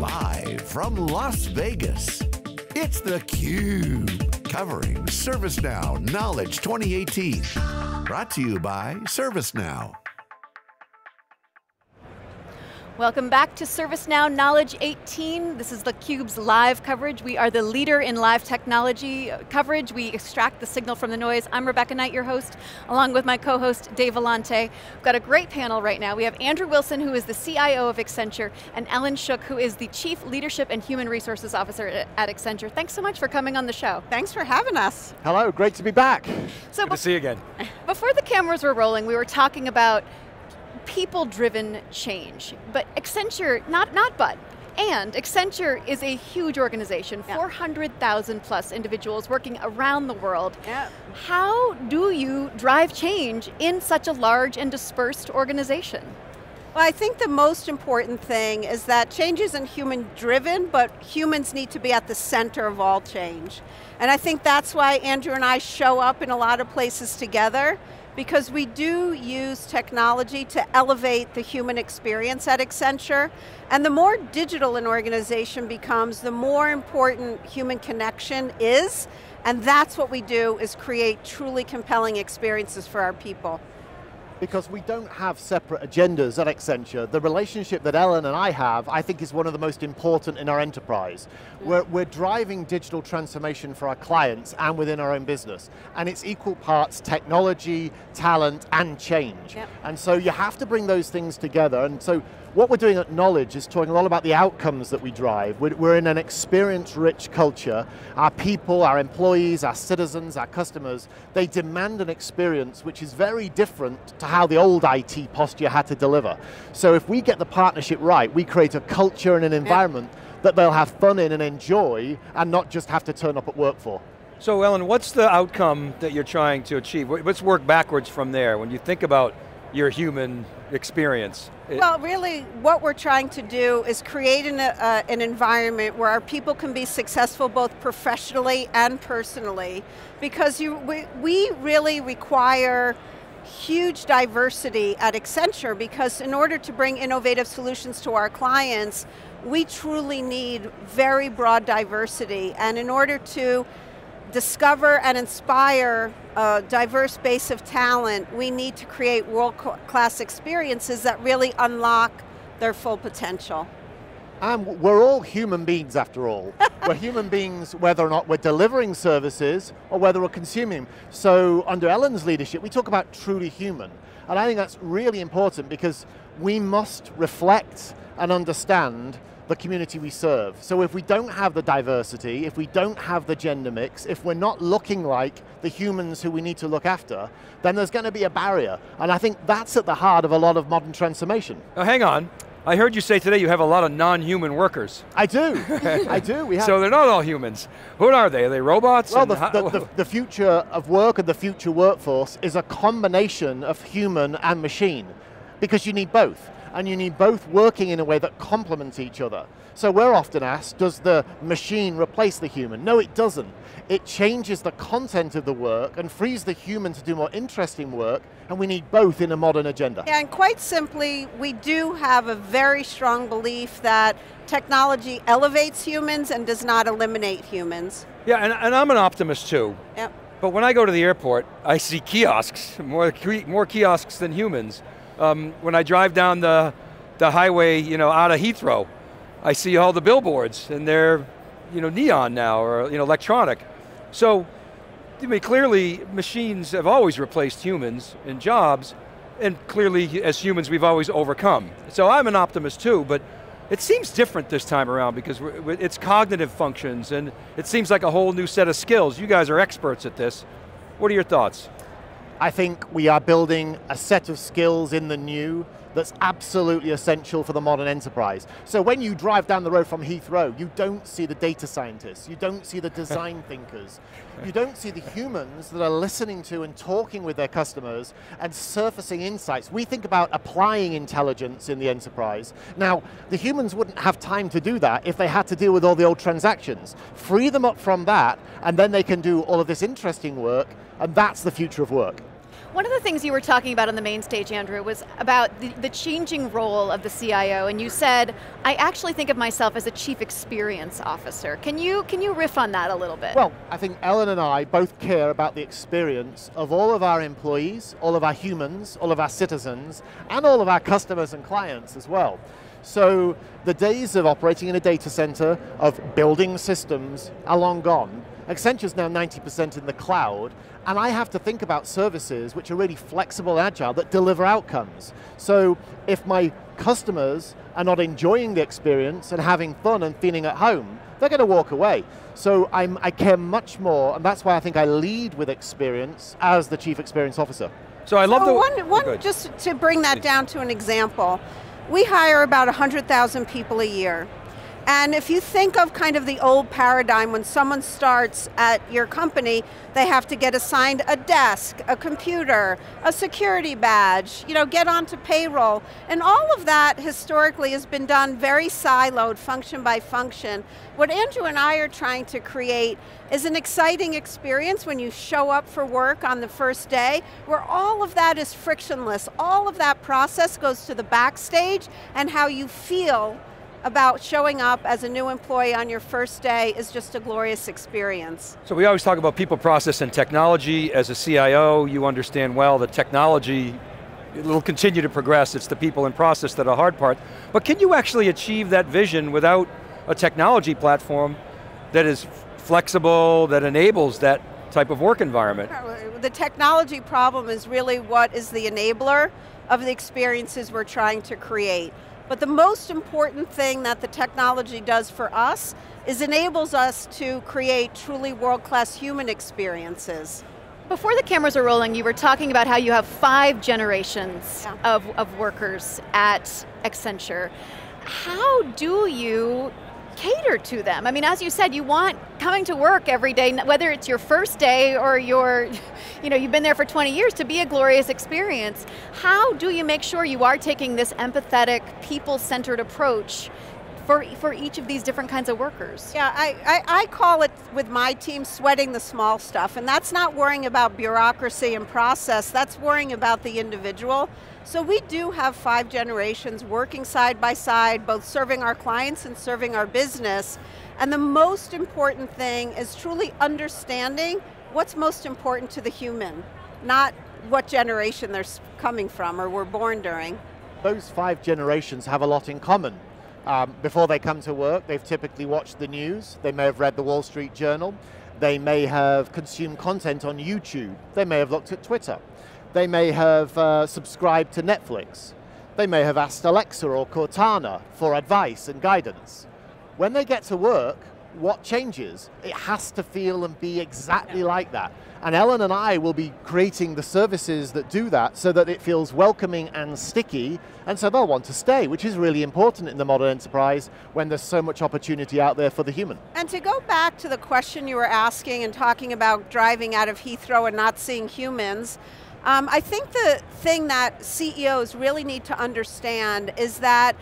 Live from Las Vegas, it's theCUBE. Covering ServiceNow Knowledge 2018. Brought to you by ServiceNow. Welcome back to ServiceNow Knowledge 18. This is theCUBE's live coverage. We are the leader in live technology coverage. We extract the signal from the noise. I'm Rebecca Knight, your host, along with my co-host, Dave Vellante. We've got a great panel right now. We have Andrew Wilson, who is the CIO of Accenture, and Ellyn Shook, who is the Chief Leadership and Human Resources Officer at Accenture. Thanks so much for coming on the show. Thanks for having us. Hello, great to be back. So Good to see you again. Before the cameras were rolling, we were talking about people-driven change. But Accenture, not, not but, and Accenture is a huge organization, yeah. 400,000 plus individuals working around the world. Yeah. How do you drive change in such a large and dispersed organization? Well, I think the most important thing is that change isn't human driven, but humans need to be at the center of all change. And I think that's why Andrew and I show up in a lot of places together, because we do use technology to elevate the human experience at Accenture. And the more digital an organization becomes, the more important human connection is, and that's what we do, is create truly compelling experiences for our people because we don't have separate agendas at Accenture. The relationship that Ellyn and I have, I think is one of the most important in our enterprise. We're, we're driving digital transformation for our clients and within our own business. And it's equal parts technology, talent, and change. Yep. And so you have to bring those things together. And so what we're doing at Knowledge is talking a lot about the outcomes that we drive. We're in an experience-rich culture. Our people, our employees, our citizens, our customers, they demand an experience which is very different to how the old IT posture had to deliver. So if we get the partnership right, we create a culture and an environment yeah. that they'll have fun in and enjoy, and not just have to turn up at work for. So Ellyn, what's the outcome that you're trying to achieve? Let's work backwards from there. When you think about your human experience? Well, really, what we're trying to do is create an, uh, an environment where our people can be successful both professionally and personally, because you, we, we really require huge diversity at Accenture because in order to bring innovative solutions to our clients, we truly need very broad diversity. And in order to discover and inspire a diverse base of talent, we need to create world-class experiences that really unlock their full potential. And we're all human beings after all. we're human beings whether or not we're delivering services or whether we're consuming. So under Ellyn's leadership, we talk about truly human. And I think that's really important because we must reflect and understand the community we serve. So if we don't have the diversity, if we don't have the gender mix, if we're not looking like the humans who we need to look after, then there's going to be a barrier. And I think that's at the heart of a lot of modern transformation. Now hang on, I heard you say today you have a lot of non-human workers. I do, I do. We have. So they're not all humans. What are they? Are they robots? Well, the, the, the, the, future of work and the future workforce is a combination of human and machine, because you need both and you need both working in a way that complements each other. So we're often asked, does the machine replace the human? No, it doesn't. It changes the content of the work and frees the human to do more interesting work, and we need both in a modern agenda. Yeah, and quite simply, we do have a very strong belief that technology elevates humans and does not eliminate humans. Yeah, and, and I'm an optimist too. Yep. But when I go to the airport, I see kiosks, more, more kiosks than humans um, when I drive down the, the highway, you know, out of Heathrow, I see all the billboards and they're, you know, neon now or you know, electronic. So, I mean, clearly machines have always replaced humans in jobs, and clearly as humans we've always overcome. So I'm an optimist too, but it seems different this time around because it's cognitive functions and it seems like a whole new set of skills. You guys are experts at this. What are your thoughts? I think we are building a set of skills in the new that's absolutely essential for the modern enterprise. So when you drive down the road from Heathrow, you don't see the data scientists, you don't see the design thinkers, you don't see the humans that are listening to and talking with their customers and surfacing insights. We think about applying intelligence in the enterprise. Now, the humans wouldn't have time to do that if they had to deal with all the old transactions. Free them up from that, and then they can do all of this interesting work, and that's the future of work. One of the things you were talking about on the main stage, Andrew, was about the, the, changing role of the CIO, and you said, I actually think of myself as a chief experience officer. Can you, can you riff on that a little bit? Well, I think Ellyn and I both care about the experience of all of our employees, all of our humans, all of our citizens, and all of our customers and clients as well. So the days of operating in a data center, of building systems, are long gone. Accenture's now 90% in the cloud, and I have to think about services which are really flexible, and agile, that deliver outcomes. So if my customers are not enjoying the experience and having fun and feeling at home, they're going to walk away. So I'm, I care much more, and that's why I think I lead with experience as the Chief Experience Officer. So I love so the- one, oh, one just to bring that down to an example, we hire about 100,000 people a year. And if you think of kind of the old paradigm, when someone starts at your company, they have to get assigned a desk, a computer, a security badge, you know, get onto payroll. And all of that historically has been done very siloed, function by function. What Andrew and I are trying to create is an exciting experience when you show up for work on the first day, where all of that is frictionless. All of that process goes to the backstage and how you feel about showing up as a new employee on your first day is just a glorious experience. So we always talk about people, process, and technology. As a CIO, you understand well the technology it will continue to progress. It's the people and process that are hard part. But can you actually achieve that vision without a technology platform that is flexible, that enables that type of work environment? The technology problem is really what is the enabler of the experiences we're trying to create. But the most important thing that the technology does for us is enables us to create truly world-class human experiences. Before the cameras are rolling, you were talking about how you have five generations yeah. of, of workers at Accenture. How do you cater to them. I mean, as you said, you want coming to work every day, whether it's your first day or your, you know, you've been there for 20 years to be a glorious experience. How do you make sure you are taking this empathetic, people-centered approach for, for each of these different kinds of workers? Yeah, I, I, I, call it with my team sweating the small stuff, and that's not worrying about bureaucracy and process, that's worrying about the individual. So we do have five generations working side by side, both serving our clients and serving our business. And the most important thing is truly understanding what's most important to the human, not what generation they're coming from or were born during. Those five generations have a lot in common. Um, before they come to work, they've typically watched the news, they may have read the Wall Street Journal, they may have consumed content on YouTube, they may have looked at Twitter. They may have uh, subscribed to Netflix. They may have asked Alexa or Cortana for advice and guidance. When they get to work, what changes? It has to feel and be exactly like that. And Ellyn and I will be creating the services that do that so that it feels welcoming and sticky, and so they'll want to stay, which is really important in the modern enterprise when there's so much opportunity out there for the human. And to go back to the question you were asking and talking about driving out of Heathrow and not seeing humans, um, I think the thing that CEOs really need to understand is that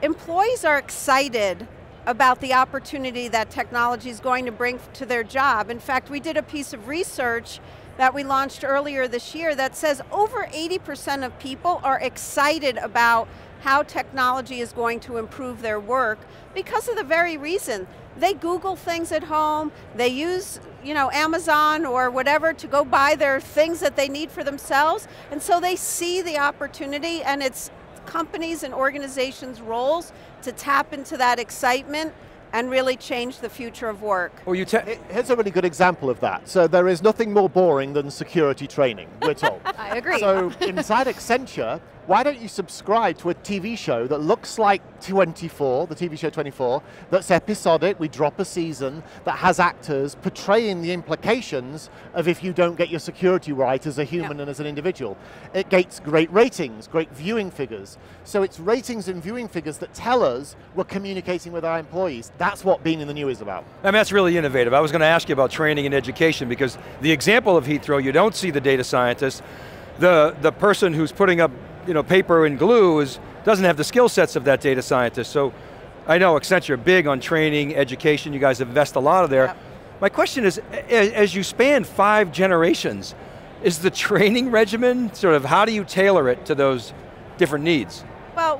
employees are excited about the opportunity that technology is going to bring to their job. In fact, we did a piece of research that we launched earlier this year that says over 80% of people are excited about how technology is going to improve their work because of the very reason they Google things at home, they use you know, Amazon or whatever to go buy their things that they need for themselves, and so they see the opportunity and it's companies and organizations' roles to tap into that excitement and really change the future of work. Well, you Here's a really good example of that. So there is nothing more boring than security training, we're told. I agree. So inside Accenture, why don't you subscribe to a TV show that looks like 24, the TV show 24, that's episodic, we drop a season, that has actors portraying the implications of if you don't get your security right as a human yeah. and as an individual. It gets great ratings, great viewing figures. So it's ratings and viewing figures that tell us we're communicating with our employees. That's what being in the new is about. I mean, that's really innovative. I was going to ask you about training and education because the example of Heathrow, you don't see the data scientist, the, the person who's putting up you know, paper and glue is, doesn't have the skill sets of that data scientist. So I know Accenture big on training, education, you guys invest a lot of there. Yep. My question is, as you span five generations, is the training regimen sort of how do you tailor it to those different needs?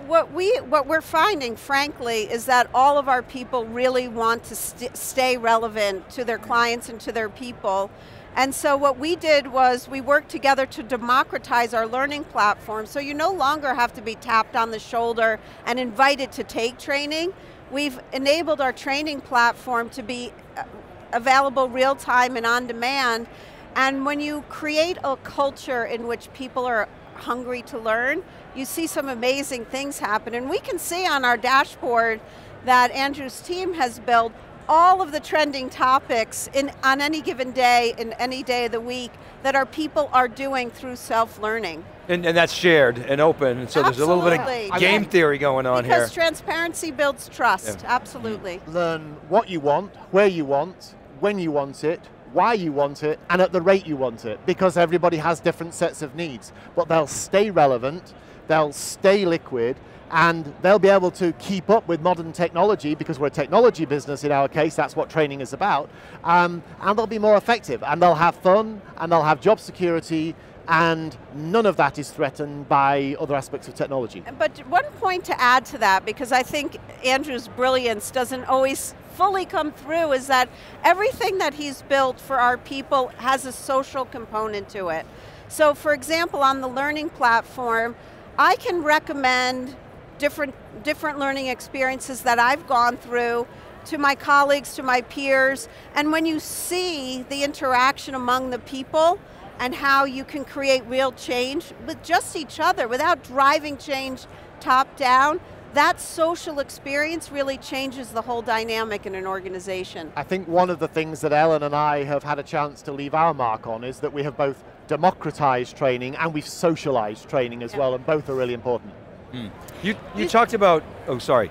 What we what we're finding, frankly, is that all of our people really want to st stay relevant to their clients and to their people. And so what we did was we worked together to democratize our learning platform. So you no longer have to be tapped on the shoulder and invited to take training. We've enabled our training platform to be uh, available real time and on demand. And when you create a culture in which people are hungry to learn, you see some amazing things happen. And we can see on our dashboard that Andrew's team has built all of the trending topics in, on any given day, in any day of the week, that our people are doing through self-learning. And, and, that's shared and open, and so absolutely. there's a little bit of game theory going on because here. Because transparency builds trust, yeah. absolutely. Learn what you want, where you want, when you want it, why you want it, and at the rate you want it, because everybody has different sets of needs. But they'll stay relevant, they'll stay liquid, and they'll be able to keep up with modern technology because we're a technology business in our case, that's what training is about, um, and they'll be more effective, and they'll have fun, and they'll have job security, and none of that is threatened by other aspects of technology. But one point to add to that, because I think Andrew's brilliance doesn't always fully come through, is that everything that he's built for our people has a social component to it. So for example, on the learning platform, I can recommend different, different learning experiences that I've gone through to my colleagues, to my peers, and when you see the interaction among the people, and how you can create real change with just each other without driving change top down, that social experience really changes the whole dynamic in an organization. I think one of the things that Ellyn and I have had a chance to leave our mark on is that we have both democratized training and we've socialized training as yeah. well, and both are really important. Mm. You, you talked about, oh sorry,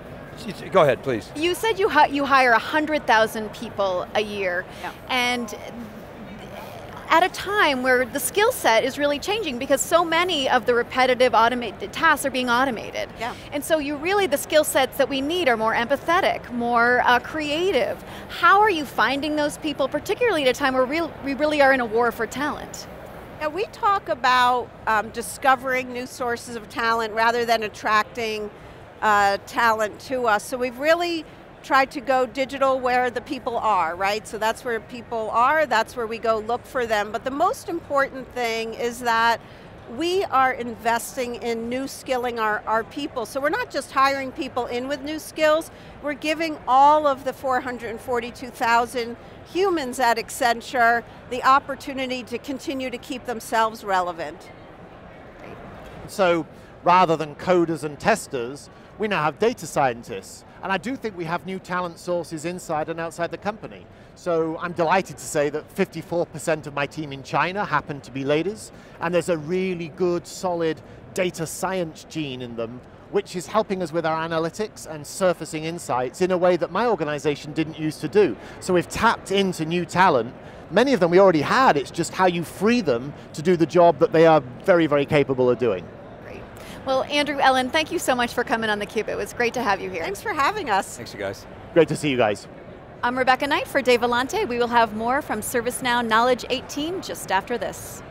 Go ahead, please. You said you, you hire 100,000 people a year, yeah. and at a time where the skill set is really changing because so many of the repetitive automated tasks are being automated. Yeah. And so you really, the skill sets that we need are more empathetic, more uh, creative. How are you finding those people, particularly at a time where we really are in a war for talent? Now we talk about um, discovering new sources of talent rather than attracting uh, talent to us. So we've really try to go digital where the people are, right? So that's where people are, that's where we go look for them. But the most important thing is that we are investing in new skilling our, our people. So we're not just hiring people in with new skills, we're giving all of the 442,000 humans at Accenture the opportunity to continue to keep themselves relevant. So rather than coders and testers, we now have data scientists. And I do think we have new talent sources inside and outside the company. So I'm delighted to say that 54% of my team in China happen to be ladies, and there's a really good, solid data science gene in them, which is helping us with our analytics and surfacing insights in a way that my organization didn't used to do. So we've tapped into new talent. Many of them we already had, it's just how you free them to do the job that they are very, very capable of doing. Well, Andrew, Ellyn, thank you so much for coming on theCUBE. It was great to have you here. Thanks for having us. Thanks you guys. Great to see you guys. I'm Rebecca Knight for Dave Vellante. We will have more from ServiceNow Knowledge 18 just after this.